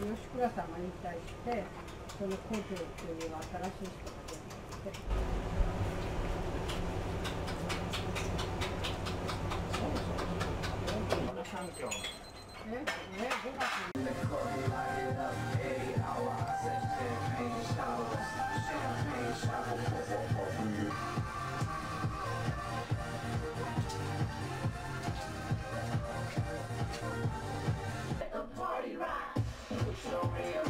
吉倉様に対してその故郷という新しい人が出てきて。そうそう。そうえ？え5月 video.